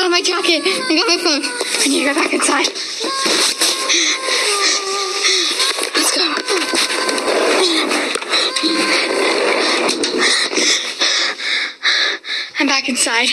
out of my jacket. I got my phone. I need to go back inside. Let's go. I'm back inside.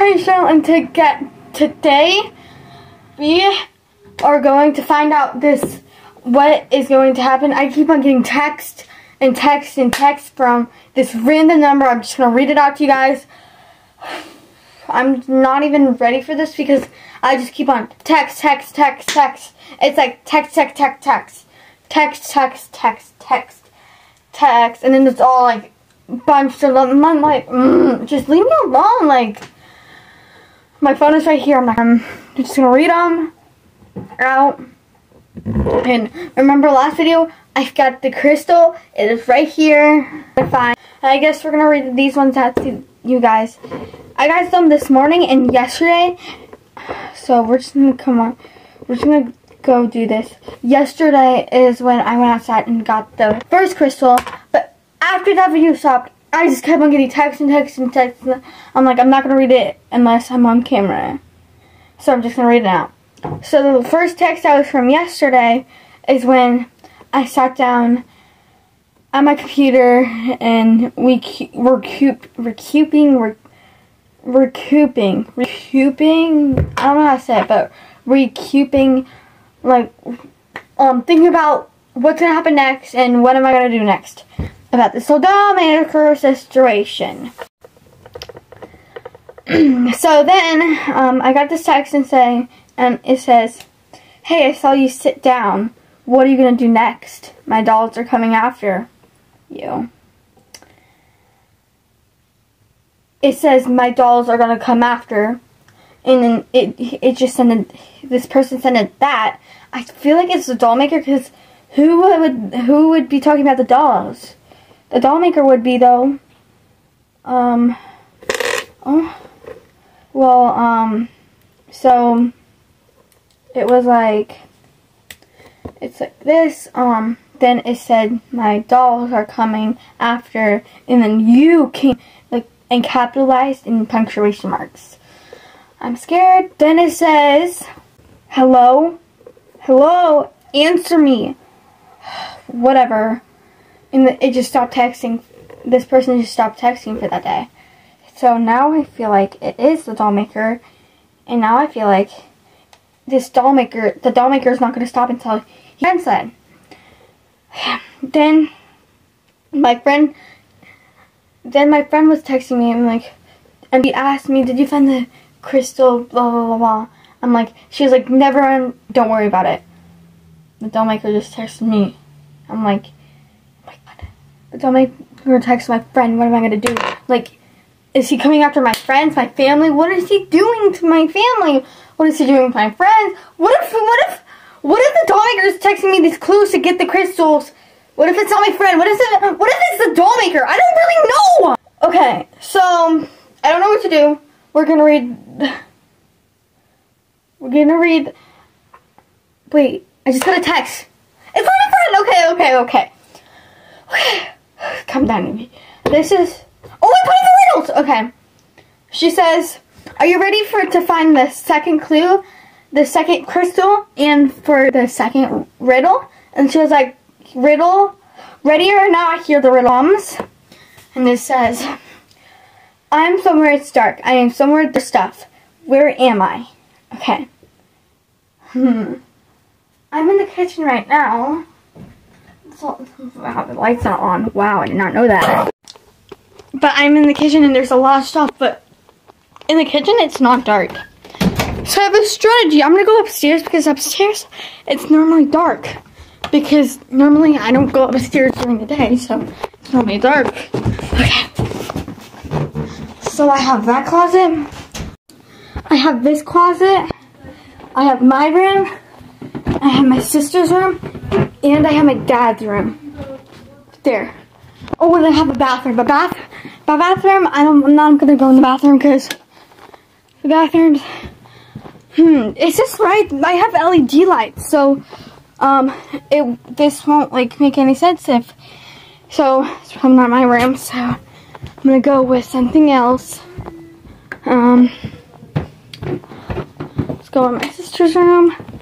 Rachel and to get today we are going to find out this what is going to happen. I keep on getting text and text and text from this random number. I'm just going to read it out to you guys. I'm not even ready for this because I just keep on text, text, text, text. It's like text, text, text, text. Text, text, text, text, text. And then it's all like bunched of them. I'm like, mm, just leave me alone. Like, my phone is right here. I'm like, I'm just gonna read them out. And remember last video, I got the crystal. It is right here. Fine. I guess we're gonna read these ones out to you guys. I got them this morning and yesterday. So we're just gonna come on. We're just gonna go do this. Yesterday is when I went outside and got the first crystal. But after that video stopped, I just kept on getting texts and texts and texts. I'm like, I'm not gonna read it unless I'm on camera. So I'm just gonna read it out. So the first text I was from yesterday is when I sat down at my computer and we we're recouping recouping recouping I don't know how to say it but recouping like um thinking about what's gonna happen next and what am I gonna do next about this Sodomaker situation. so then um, I got this text and saying and it says, Hey, I saw you sit down. What are you gonna do next? My dolls are coming after you. It says my dolls are gonna come after and then it it just sent it, this person sent it that. I feel like it's the doll maker because who would who would be talking about the dolls? The doll maker would be though. Um. Oh. Well. Um. So. It was like. It's like this. Um. Then it said my dolls are coming after, and then you came like and capitalized in punctuation marks. I'm scared. Then it says, "Hello, hello, answer me." Whatever and it just stopped texting. This person just stopped texting for that day. So now I feel like it is the doll maker, and now I feel like this doll maker, the doll maker is not going to stop until he ends it. Then my friend, then my friend was texting me and like, and he asked me, "Did you find the crystal?" Blah blah blah blah. I'm like, she was like, "Never. On, don't worry about it." The doll maker just texted me. I'm like. But I'm like, gonna text my friend. What am I gonna do? Like, is he coming after my friends, my family? What is he doing to my family? What is he doing with my friends? What if, what if, what if the doll maker is texting me these clues to get the crystals? What if it's not my friend? What if it? What if it's the doll maker? I don't really know. Okay, so I don't know what to do. We're gonna read. We're gonna read. Wait, I just got a text. It's not my friend. Okay, okay, okay. Okay. Calm down. To me. This is. Oh, putting the riddles. Okay. She says, "Are you ready for to find the second clue, the second crystal, and for the second riddle?" And she was like, "Riddle, ready or not? Here the riddle comes." And it says, "I'm somewhere it's dark. I am somewhere the stuff. Where am I?" Okay. Hmm. I'm in the kitchen right now. Wow, the light's not on. Wow, I did not know that. But I'm in the kitchen and there's a lot of stuff, but in the kitchen, it's not dark. So I have a strategy. I'm gonna go upstairs because upstairs it's normally dark. Because normally I don't go upstairs during the day, so it's normally dark. Okay. So I have that closet. I have this closet. I have my room. I have my sister's room. And I have my dad's room. There. Oh, and I have a bathroom. But bath, my bathroom, I don't, I'm not gonna go in the bathroom because the bathrooms, hmm, it's just right. I have LED lights, so um, it this won't like make any sense if. So it's probably not my room. So I'm gonna go with something else. Um, let's go in my sister's room.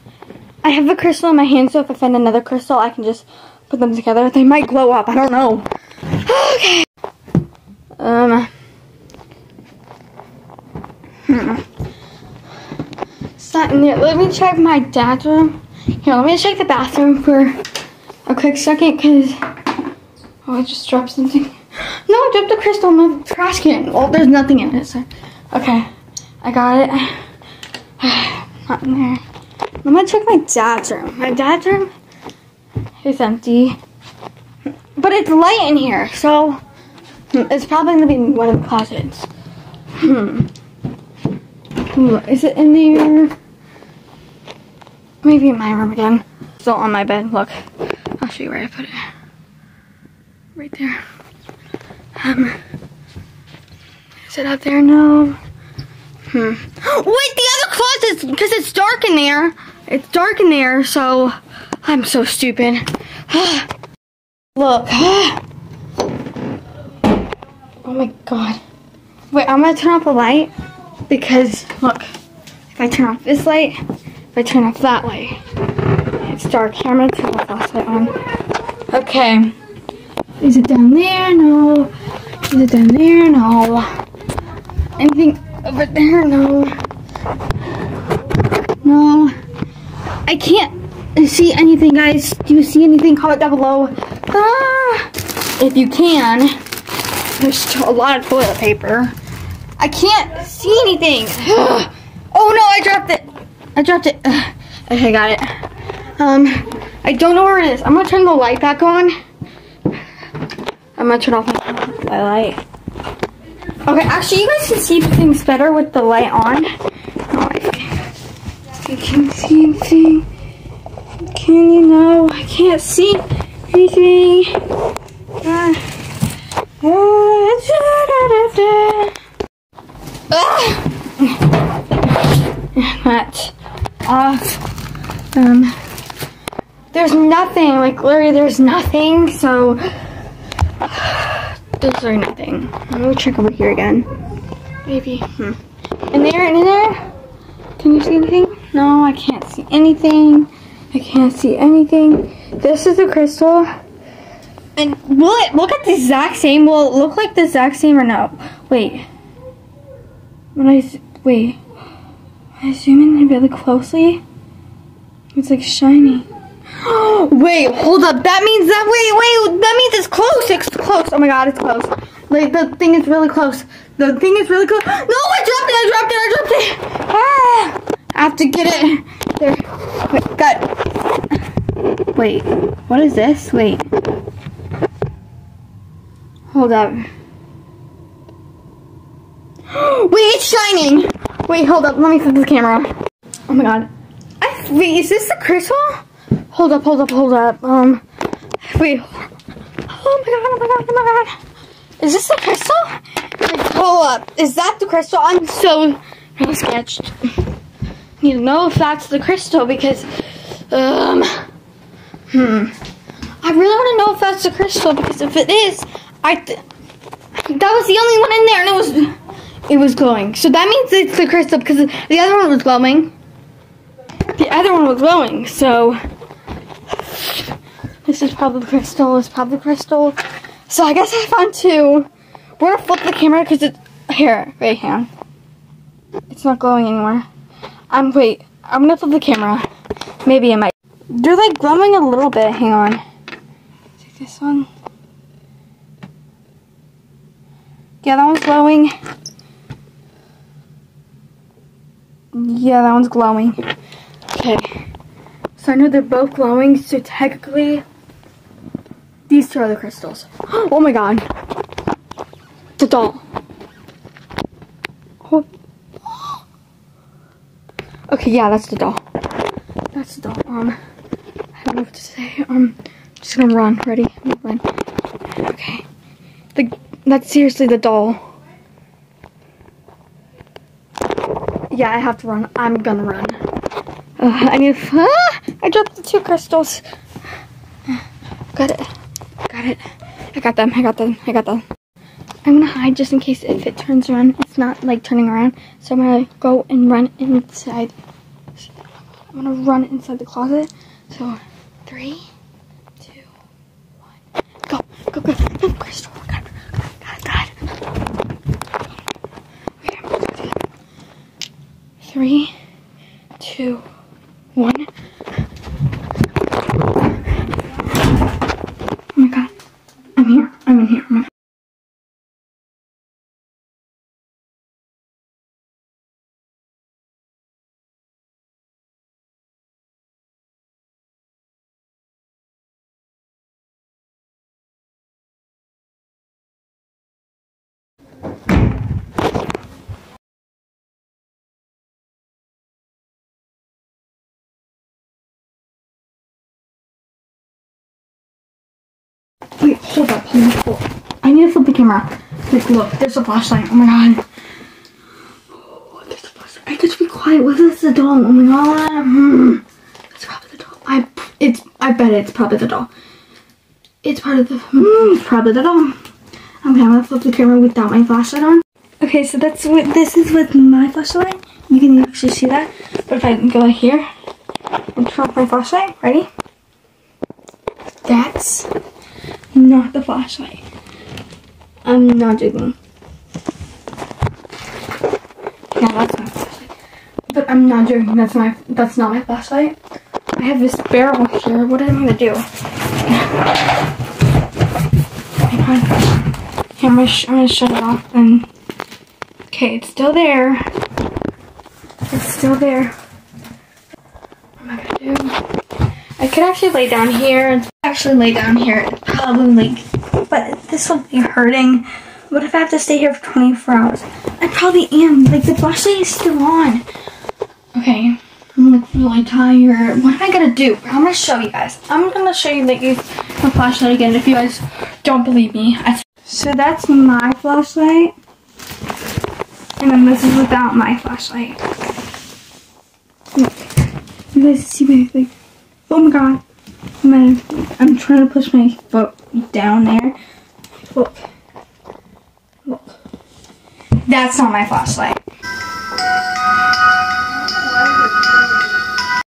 I have a crystal in my hand, so if I find another crystal, I can just put them together. They might glow up. I don't know. Okay. Um. Hmm. In there. Let me check my dad's room. Here, let me check the bathroom for a quick second, cause oh, I just dropped something. No, I dropped the crystal in the trash can. Well, there's nothing in it. So. Okay, I got it. Not in there. I'm gonna check my dad's room. My dad's room is empty. But it's light in here, so it's probably gonna be one of the closets. Hmm. Hmm, Is it in there? Maybe in my room again. Still on my bed. Look, I'll show you where I put it. Right there. Um, is it out there? No. Hmm. Wait, the other closet, because it's dark in there. It's dark in there, so I'm so stupid. Look. oh my god. Wait, I'm gonna turn off the light because look, if I turn off this light, if I turn off that light, it's dark here. I'm gonna turn the flashlight on. Okay. Is it down there? No. Is it down there? No. Anything over there? No. No. I can't see anything, guys. Do you see anything? Comment down below. Ah, if you can. There's a lot of toilet paper. I can't see anything. oh no, I dropped it. I dropped it. Okay, got it. Um, I don't know where it is. I'm gonna turn the light back on. I'm gonna turn off my light. Okay, actually, you guys can see things better with the light on. Can see anything. Can you know? I can't see anything. Uh, uh, da, da, da, Ah. That off. Um, there's nothing. Like literally, there's nothing. So there's literally nothing. Let me check over here again. Maybe. Hmm. In there, in there. Can you see anything? No, I can't see anything. I can't see anything. This is the crystal. And will it look at the exact same? Will it look like the exact same or no? Wait. When I, wait. I zoom in really closely. It's like shiny. wait, hold up. That means that, wait, wait, that means it's close. It's close. Oh my god, it's close. Like, the thing is really close. The thing is really close. No, I dropped it, I dropped it, I dropped it. Ah, I have to get it. There. Wait, got. Wait, what is this? Wait. Hold up. Wait, it's shining. Wait, hold up. Let me flip the camera. Oh my god. I, wait, is this the crystal? Hold up, hold up, hold up. Um, wait. Oh my god, oh my god, oh my god. Is this the crystal? Like, hold up. Is that the crystal? I'm so sketched. Need to know if that's the crystal because, um, hmm. I really want to know if that's the crystal because if it is, I, th- that was the only one in there and it was, it was glowing. So that means it's the crystal because the other one was glowing. The other one was glowing, so this is probably the crystal. It's probably crystal. So I guess I found two. We're gonna flip the camera because it's here. Right here. It's not glowing anymore. Um, wait. I'm gonna flip the camera. Maybe it might. They're like glowing a little bit. Hang on. Take this one. Yeah, that one's glowing. Yeah, that one's glowing. Okay. So I know they're both glowing, so technically these two are the crystals. Oh my god. The doll. Oh. Okay, yeah, that's the doll. That's the doll. Um, I don't know what to say. Um, I'm just gonna run. Ready? Run. Okay. The that's seriously the doll. Yeah, I have to run. I'm gonna run. Uh, I need. Ah! I dropped the two crystals. Got it. Got it. I got them. I got them. I got them. I'm gonna hide just in case if it turns around, it's not like turning around. So I'm gonna go and run inside. I'm gonna run inside the closet. So, three, two, one, go, go, go, go, Crystal, oh, God, God, God. Three, two, one. Oh my God, I'm here. I'm in here. Oh my God. I need to flip the camera. Like, look, there's a flashlight. Oh my god. Oh, there's a flashlight. I have to be quiet. What if it's the doll? Oh my god. Hmm. It's probably the doll. I, it's, I bet it's probably the doll. It's part of the, hmm, probably the doll. Okay, I'm gonna flip the camera without my flashlight on. Okay, so that's what, this is with my flashlight. You can actually see that. But if I go here and turn off my flashlight, ready? That's not the flashlight. I'm not joking. Yeah, that's my flashlight. But I'm not joking. That's my. That's not my flashlight. I have this barrel here. What am I gonna do? I'm gonna, I'm gonna shut it off. And okay, it's still there. It's still there. What am I gonna do? I could actually lay down here. Actually lay down here. Probably like, but this will be hurting. What if I have to stay here for 24 hours? I probably am. Like the flashlight is still on. Okay. I'm like really tired. What am I gonna do? I'm gonna show you guys. I'm gonna show you like my flashlight again if you guys don't believe me. So that's my flashlight. And then this is without my flashlight. Look. You guys see my like Oh my god. I'm, I'm trying to push my foot down there. Look. Look. That's not my flashlight.